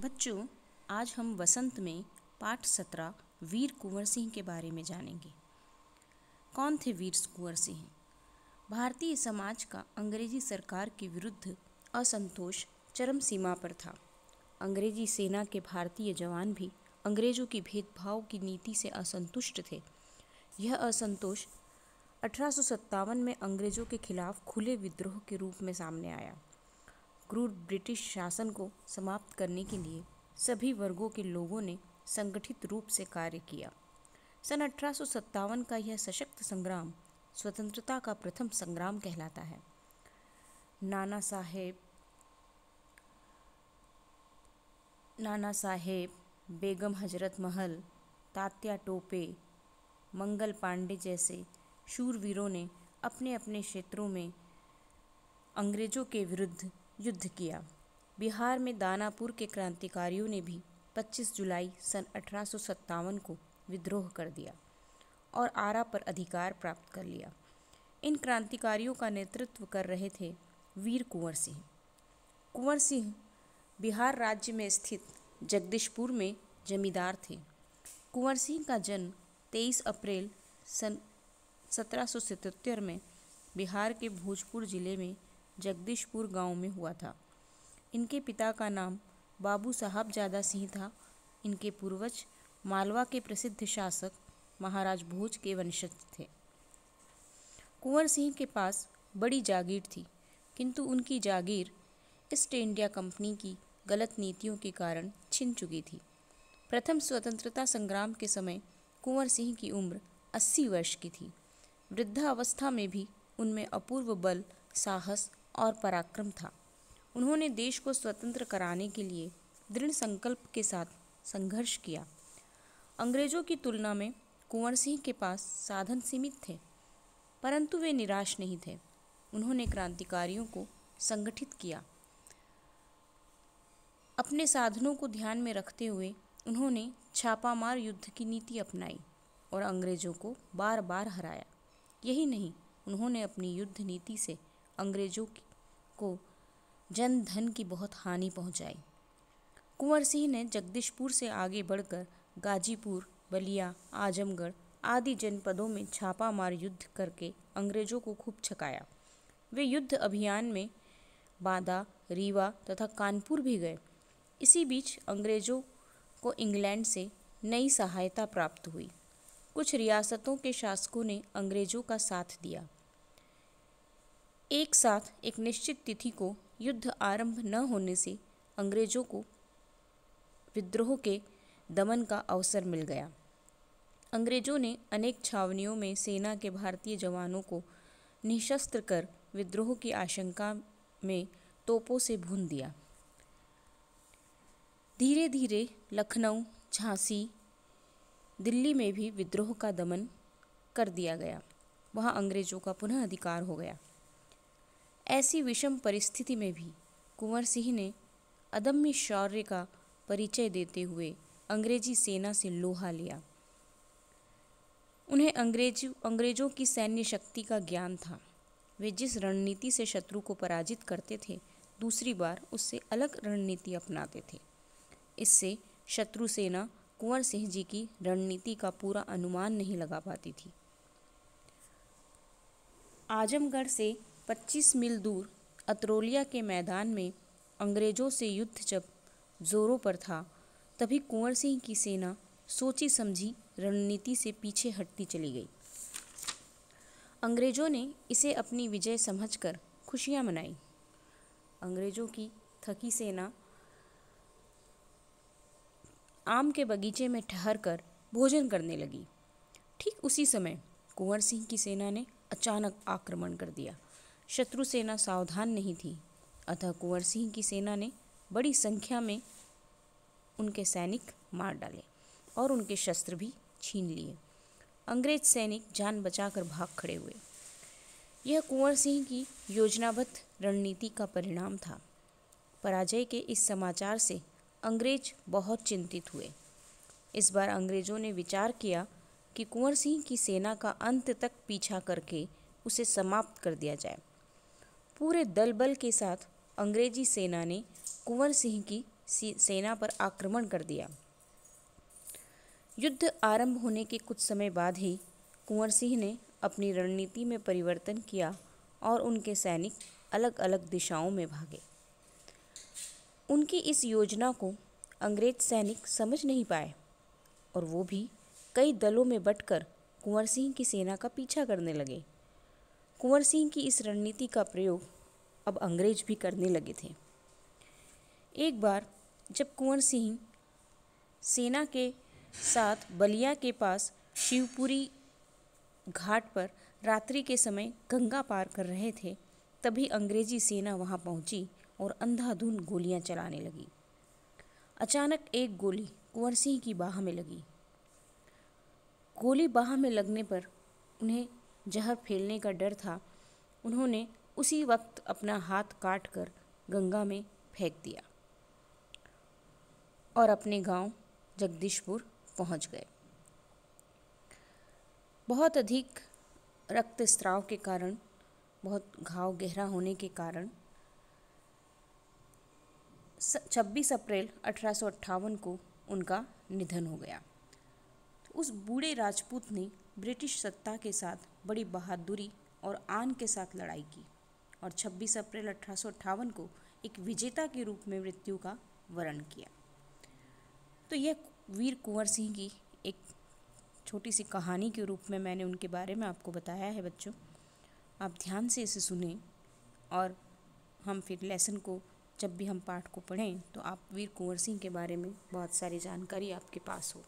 बच्चों, आज हम वसंत में पाठ सत्रह वीर कुंवर सिंह के बारे में जानेंगे। कौन थे वीर कुंवर सिंह? भारतीय समाज का अंग्रेज़ी सरकार के विरुद्ध असंतोष चरम सीमा पर था। अंग्रेज़ी सेना के भारतीय जवान भी अंग्रेज़ों की भेदभाव की नीति से असंतुष्ट थे। यह असंतोष अठारह सौ सत्तावन में अंग्रेज़ों के खिलाफ खुले विद्रोह के रूप में सामने आया। क्रूर ब्रिटिश शासन को समाप्त करने के लिए सभी वर्गों के लोगों ने संगठित रूप से कार्य किया। सन अठारह सौ सत्तावन का यह सशक्त संग्राम स्वतंत्रता का प्रथम संग्राम कहलाता है। नाना साहेब नाना साहेब, बेगम हज़रत महल, तात्या टोपे, मंगल पांडे जैसे शूरवीरों ने अपने अपने क्षेत्रों में अंग्रेज़ों के विरुद्ध युद्ध किया। बिहार में दानापुर के क्रांतिकारियों ने भी 25 जुलाई सन अठारह सौ सत्तावन को विद्रोह कर दिया और आरा पर अधिकार प्राप्त कर लिया। इन क्रांतिकारियों का नेतृत्व कर रहे थे वीर कुंवर सिंह। कुंवर सिंह बिहार राज्य में स्थित जगदीशपुर में जमींदार थे। कुंवर सिंह का जन्म 23 अप्रैल सन सत्रह में बिहार के भोजपुर ज़िले में जगदीशपुर गाँव में हुआ था। इनके पिता का नाम बाबू साहब ज़्यादा सिंह था। इनके पूर्वज मालवा के प्रसिद्ध शासक महाराज भोज के वंशज थे। कुंवर सिंह के पास बड़ी जागीर थी, किंतु उनकी जागीर ईस्ट इंडिया कंपनी की गलत नीतियों के कारण छिन चुकी थी। प्रथम स्वतंत्रता संग्राम के समय कुंवर सिंह की उम्र 80 वर्ष की थी। वृद्धावस्था में भी उनमें अपूर्व बल, साहस और पराक्रम था। उन्होंने देश को स्वतंत्र कराने के लिए दृढ़ संकल्प के साथ संघर्ष किया। अंग्रेज़ों की तुलना में कुंवर सिंह के पास साधन सीमित थे, परंतु वे निराश नहीं थे। उन्होंने क्रांतिकारियों को संगठित किया। अपने साधनों को ध्यान में रखते हुए उन्होंने छापामार युद्ध की नीति अपनाई और अंग्रेज़ों को बार बार हराया। यही नहीं, उन्होंने अपनी युद्ध नीति से अंग्रेज़ों को जन धन की बहुत हानि पहुंचाई। कुंवर सिंह ने जगदीशपुर से आगे बढ़कर गाजीपुर, बलिया, आजमगढ़ आदि जनपदों में छापामार युद्ध करके अंग्रेज़ों को खूब छकाया। वे युद्ध अभियान में बांदा, रीवा तथा कानपुर भी गए। इसी बीच अंग्रेज़ों को इंग्लैंड से नई सहायता प्राप्त हुई। कुछ रियासतों के शासकों ने अंग्रेज़ों का साथ दिया। एक साथ एक निश्चित तिथि को युद्ध आरंभ न होने से अंग्रेज़ों को विद्रोह के दमन का अवसर मिल गया। अंग्रेज़ों ने अनेक छावनियों में सेना के भारतीय जवानों को निशस्त्र कर विद्रोह की आशंका में तोपों से भून दिया। धीरे धीरे लखनऊ, झांसी, दिल्ली में भी विद्रोह का दमन कर दिया गया। वहाँ अंग्रेज़ों का पुनः अधिकार हो गया। ऐसी विषम परिस्थिति में भी कुंवर सिंह ने अदम्य शौर्य का परिचय देते हुए अंग्रेज़ी सेना से लोहा लिया। उन्हें अंग्रेज़, अंग्रेज़ों की सैन्य शक्ति का ज्ञान था। वे जिस रणनीति से शत्रु को पराजित करते थे, दूसरी बार उससे अलग रणनीति अपनाते थे। इससे शत्रु सेना कुंवर सिंह जी की रणनीति का पूरा अनुमान नहीं लगा पाती थी। आजमगढ़ से 25 मील दूर अतरोलिया के मैदान में अंग्रेज़ों से युद्ध जब जोरों पर था, तभी कुंवर सिंह की सेना सोची समझी रणनीति से पीछे हटती चली गई। अंग्रेज़ों ने इसे अपनी विजय समझकर खुशियाँ मनाई। अंग्रेज़ों की थकी सेना आम के बगीचे में ठहर कर भोजन करने लगी। ठीक उसी समय कुंवर सिंह की सेना ने अचानक आक्रमण कर दिया। शत्रु सेना सावधान नहीं थी। अतः कुंवर सिंह की सेना ने बड़ी संख्या में उनके सैनिक मार डाले और उनके शस्त्र भी छीन लिए। अंग्रेज़ सैनिक जान बचाकर भाग खड़े हुए। यह कुंवर सिंह की योजनाबद्ध रणनीति का परिणाम था। पराजय के इस समाचार से अंग्रेज़ बहुत चिंतित हुए। इस बार अंग्रेज़ों ने विचार किया कि कुंवर सिंह की सेना का अंत तक पीछा करके उसे समाप्त कर दिया जाए। पूरे दल बल के साथ अंग्रेज़ी सेना ने कुंवर सिंह की सेना पर आक्रमण कर दिया। युद्ध आरंभ होने के कुछ समय बाद ही कुंवर सिंह ने अपनी रणनीति में परिवर्तन किया और उनके सैनिक अलग अलग दिशाओं में भागे। उनकी इस योजना को अंग्रेज़ सैनिक समझ नहीं पाए और वो भी कई दलों में बटकर कुंवर सिंह की सेना का पीछा करने लगे। कुंवर सिंह की इस रणनीति का प्रयोग अब अंग्रेज़ भी करने लगे थे। एक बार जब कुंवर सिंह सेना के साथ बलिया के पास शिवपुरी घाट पर रात्रि के समय गंगा पार कर रहे थे, तभी अंग्रेज़ी सेना वहाँ पहुँची और अंधाधुंध गोलियाँ चलाने लगी। अचानक एक गोली कुंवर सिंह की बाह में लगी। गोली बाह में लगने पर उन्हें जहर फैलने का डर था। उन्होंने उसी वक्त अपना हाथ काट कर गंगा में फेंक दिया और अपने गाँव जगदीशपुर पहुँच गए। बहुत अधिक रक्तस्राव के कारण, बहुत घाव गहरा होने के कारण 26 अप्रैल अठारह को उनका निधन हो गया। तो उस बूढ़े राजपूत ने ब्रिटिश सत्ता के साथ बड़ी बहादुरी और आन के साथ लड़ाई की और 26 अप्रैल अठारह सौ अट्ठावन को एक विजेता के रूप में मृत्यु का वर्ण किया। तो यह वीर कुंवर सिंह की एक छोटी सी कहानी के रूप में मैंने उनके बारे में आपको बताया है बच्चों। आप ध्यान से इसे सुने और हम फिर लेसन को जब भी हम पाठ को पढ़ें तो आप वीर कुंवर सिंह के बारे में बहुत सारी जानकारी आपके पास हो।